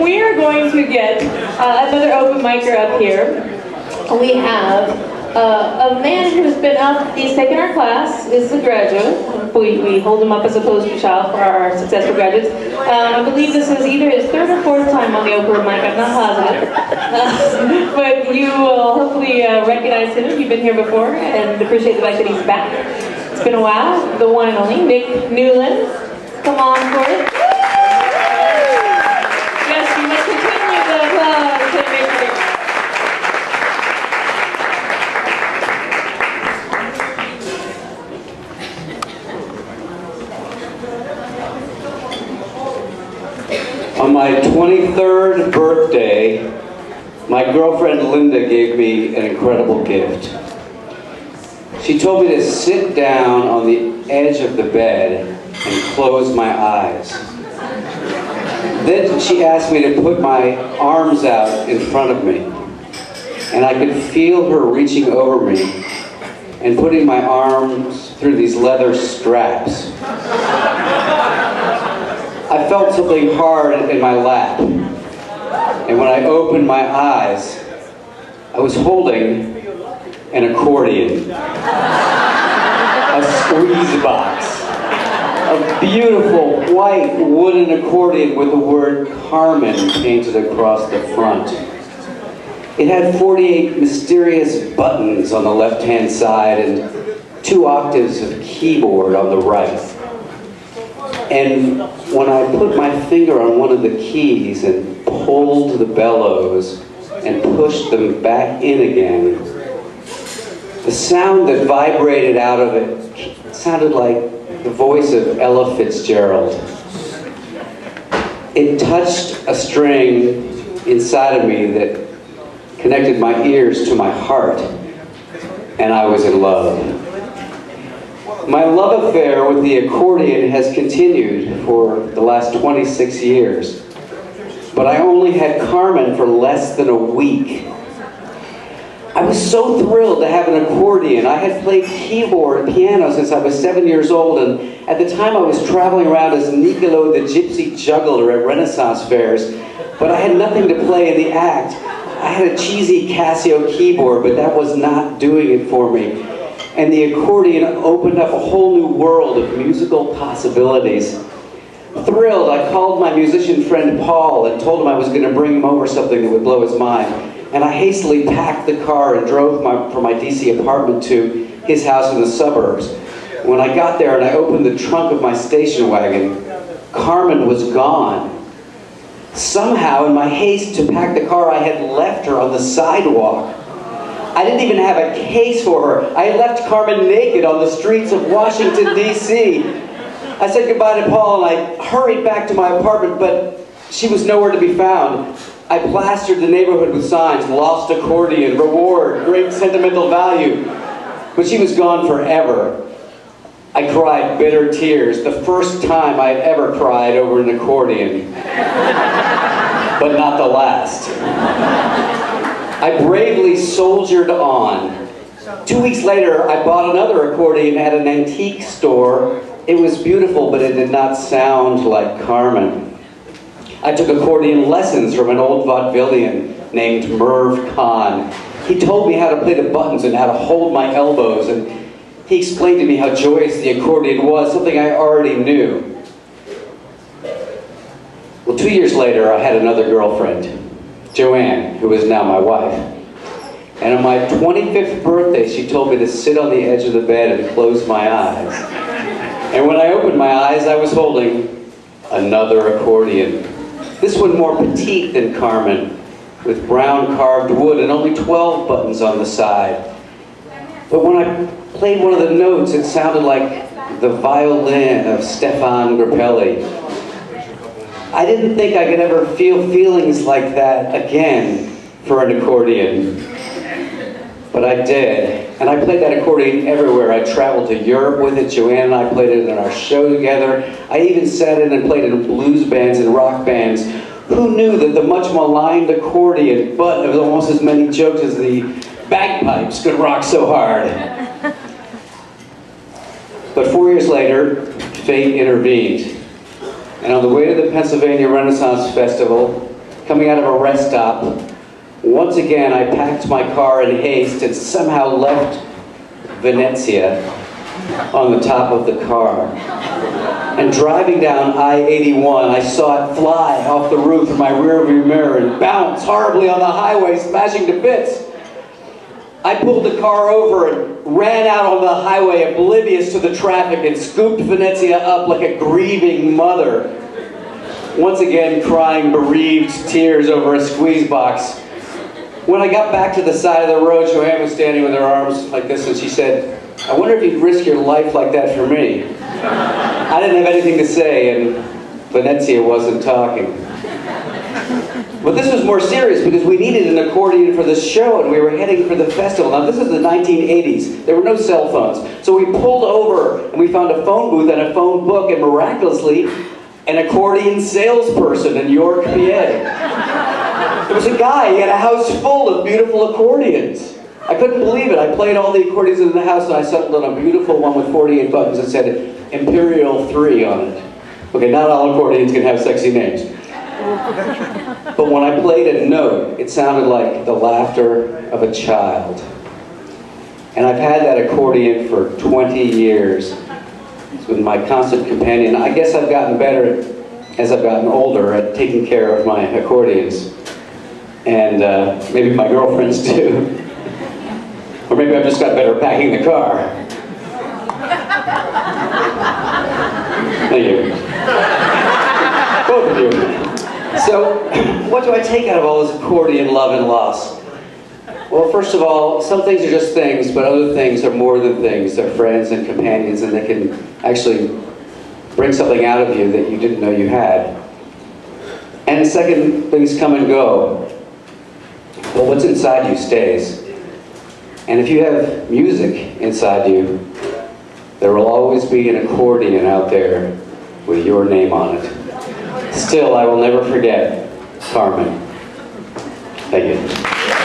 we are going to get uh, another open micer up here. We have uh, a man who's been up, he's taken our class, is a graduate. We, we hold him up as a poster child for our successful graduates. Um, I believe this is either his third or fourth time on the open mic, I'm not positive. Uh, but you will hopefully uh, recognize him if you've been here before and appreciate the fact that he's back. It's been a while. The one and only Nick Newlin. Come on for it. My 23rd birthday, my girlfriend Linda gave me an incredible gift. She told me to sit down on the edge of the bed and close my eyes. Then she asked me to put my arms out in front of me. And I could feel her reaching over me and putting my arms through these leather straps. I felt something hard in my lap. And when I opened my eyes, I was holding an accordion, a squeeze box, a beautiful white wooden accordion with the word Carmen painted across the front. It had 48 mysterious buttons on the left-hand side and two octaves of keyboard on the right. And when I put my finger on one of the keys and pulled the bellows and pushed them back in again, the sound that vibrated out of it sounded like the voice of Ella Fitzgerald. It touched a string inside of me that connected my ears to my heart, and I was in love. My love affair with the accordion has continued for the last 26 years, but I only had Carmen for less than a week. I was so thrilled to have an accordion. I had played keyboard and piano since I was seven years old, and at the time I was traveling around as Nicolo the Gypsy Juggler at Renaissance fairs, but I had nothing to play in the act. I had a cheesy Casio keyboard, but that was not doing it for me and the accordion opened up a whole new world of musical possibilities. Thrilled, I called my musician friend Paul and told him I was going to bring him over something that would blow his mind. And I hastily packed the car and drove my, from my DC apartment to his house in the suburbs. When I got there and I opened the trunk of my station wagon, Carmen was gone. Somehow, in my haste to pack the car, I had left her on the sidewalk. I didn't even have a case for her. I left Carmen naked on the streets of Washington, D.C. I said goodbye to Paul and I hurried back to my apartment, but she was nowhere to be found. I plastered the neighborhood with signs, lost accordion, reward, great sentimental value. But she was gone forever. I cried bitter tears, the first time I'd ever cried over an accordion. but not the last. I bravely soldiered on. Two weeks later, I bought another accordion at an antique store. It was beautiful, but it did not sound like Carmen. I took accordion lessons from an old vaudevillian named Merv Khan. He told me how to play the buttons and how to hold my elbows, and he explained to me how joyous the accordion was, something I already knew. Well, two years later, I had another girlfriend. Joanne, who is now my wife. And on my 25th birthday, she told me to sit on the edge of the bed and close my eyes. And when I opened my eyes, I was holding another accordion. This one more petite than Carmen, with brown carved wood and only 12 buttons on the side. But when I played one of the notes, it sounded like the violin of Stefan Grappelli. I didn't think I could ever feel feelings like that again for an accordion. But I did. And I played that accordion everywhere. I traveled to Europe with it. Joanne and I played it in our show together. I even sat in and played in blues bands and rock bands. Who knew that the much maligned accordion, but with almost as many jokes as the bagpipes, could rock so hard? But four years later, fate intervened. And on the way to the Pennsylvania Renaissance Festival, coming out of a rest stop, once again I packed my car in haste and somehow left Venezia on the top of the car. And driving down I-81, I saw it fly off the roof of my rearview mirror and bounce horribly on the highway, smashing to bits. I pulled the car over and ran out on the highway oblivious to the traffic and scooped Venezia up like a grieving mother. Once again crying bereaved tears over a squeeze box. When I got back to the side of the road, Joanne was standing with her arms like this and she said, I wonder if you'd risk your life like that for me. I didn't have anything to say and Venezia wasn't talking. But this was more serious because we needed an accordion for the show and we were heading for the festival. Now this is the 1980s. There were no cell phones. So we pulled over and we found a phone booth and a phone book and miraculously an accordion salesperson in York, PA. There was a guy, he had a house full of beautiful accordions. I couldn't believe it. I played all the accordions in the house and I settled on a beautiful one with 48 buttons that said Imperial 3 on it. Okay, not all accordions can have sexy names. But when I played a note, it sounded like the laughter of a child. And I've had that accordion for 20 years. It's been my constant companion. I guess I've gotten better as I've gotten older at taking care of my accordions. And uh, maybe my girlfriends too. or maybe I've just got better at packing the car. Thank you. Both of you. So, what do I take out of all this accordion love and loss? Well, first of all, some things are just things, but other things are more than things. They're friends and companions, and they can actually bring something out of you that you didn't know you had. And second, things come and go. But what's inside you stays. And if you have music inside you, there will always be an accordion out there with your name on it. Still, I will never forget Carmen. Thank you.